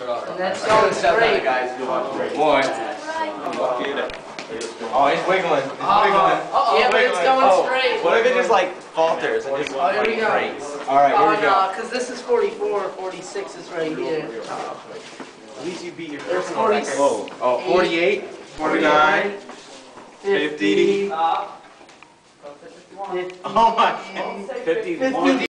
And that's I gotta going step on the guys who want to race. Oh, he's wiggling. He's uh, wiggling. Uh-oh. Yeah, but it's going Oh, straight. What if it just like falters and just Oh, here we go. breaks? All right, here Oh, we go. Uh, no, because this is 44, 46 is right here. At least you beat your first one. Whoa. Oh, 48, 49. 50. 50. Uh, 50. Oh my. 51. 50.